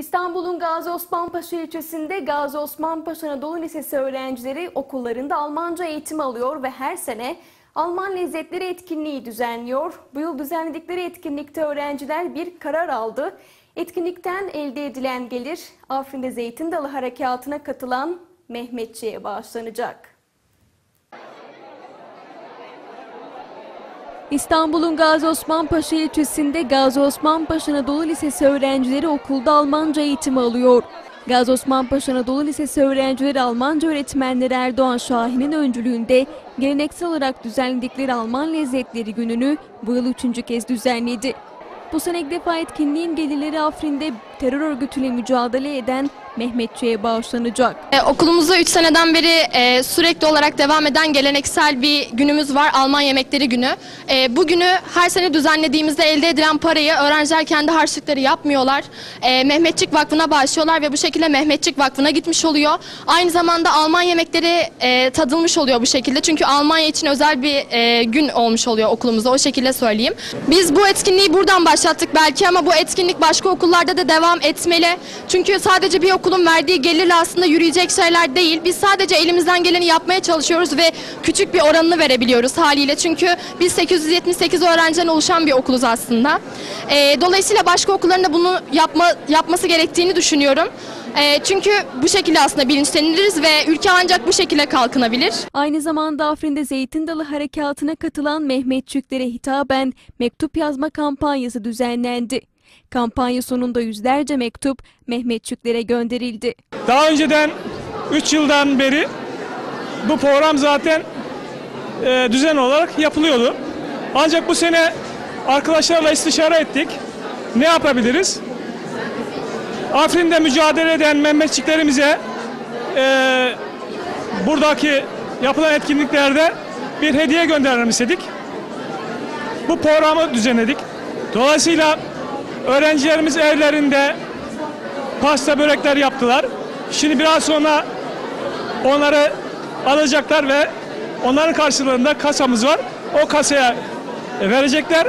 İstanbul'un Gazi Osman Paşa ilçesinde Gazi Osman Paşa Anadolu Lisesi öğrencileri okullarında Almanca eğitim alıyor ve her sene Alman lezzetleri etkinliği düzenliyor. Bu yıl düzenledikleri etkinlikte öğrenciler bir karar aldı. Etkinlikten elde edilen gelir Afrin'de Zeytin Dalı Harekatı'na katılan Mehmetçi'ye bağışlanacak. İstanbul'un Gazi Osman Paşa ilçesinde Gazi Osman Paşa Anadolu Lisesi öğrencileri okulda Almanca eğitim alıyor. Gazi Osman Paşa Anadolu Lisesi öğrencileri Almanca öğretmenleri Erdoğan Şahin'in öncülüğünde geleneksel olarak düzenledikleri Alman Lezzetleri Günü'nü bu yıl üçüncü kez düzenledi. Bu sene ilk defa etkinliğin gelirleri Afrin'de terör örgütüyle mücadele eden Mehmetçi'ye bağışlanacak. E, okulumuzda 3 seneden beri e, sürekli olarak devam eden geleneksel bir günümüz var. Alman Yemekleri Günü. E, bu günü her sene düzenlediğimizde elde edilen parayı öğrenciler kendi harçlıkları yapmıyorlar. E, Mehmetçik Vakfı'na bağışlıyorlar ve bu şekilde Mehmetçik Vakfı'na gitmiş oluyor. Aynı zamanda Alman yemekleri e, tadılmış oluyor bu şekilde. Çünkü Almanya için özel bir e, gün olmuş oluyor okulumuzda o şekilde söyleyeyim. Biz bu etkinliği buradan başlattık belki ama bu etkinlik başka okullarda da devam etmeli. Çünkü sadece bir okulun verdiği gelirle aslında yürüyecek şeyler değil. Biz sadece elimizden geleni yapmaya çalışıyoruz ve küçük bir oranını verebiliyoruz haliyle. Çünkü biz 878 öğrenciden oluşan bir okuluz aslında. Ee, dolayısıyla başka okulların da bunu yapma, yapması gerektiğini düşünüyorum. Ee, çünkü bu şekilde aslında bilinçleniriz ve ülke ancak bu şekilde kalkınabilir. Aynı zamanda Afrin'de Zeytin Dalı Harekatı'na katılan Mehmetçiklere hitaben mektup yazma kampanyası düzenlendi. Kampanya sonunda yüzlerce mektup Mehmetçiklere gönderildi. Daha önceden 3 yıldan beri bu program zaten e, düzen olarak yapılıyordu. Ancak bu sene arkadaşlarla istişare ettik. Ne yapabiliriz? Afrin'de mücadele eden Mehmetçiklerimize e, buradaki yapılan etkinliklerde bir hediye gönderelim istedik. Bu programı düzenledik. Dolayısıyla öğrencilerimiz evlerinde pasta börekler yaptılar. Şimdi biraz sonra onları alacaklar ve onların karşılığında kasamız var. O kasaya verecekler.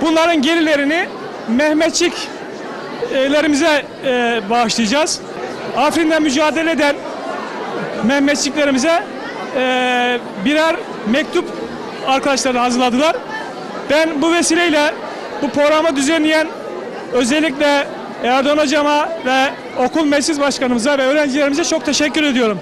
Bunların gelirlerini Mehmetçiklerimize e, bağışlayacağız. Afrin'de mücadele eden Mehmetçiklerimize e, birer mektup arkadaşları hazırladılar. Ben bu vesileyle bu programı düzenleyen özellikle Erdoğan hocama ve okul meclis başkanımıza ve öğrencilerimize çok teşekkür ediyorum.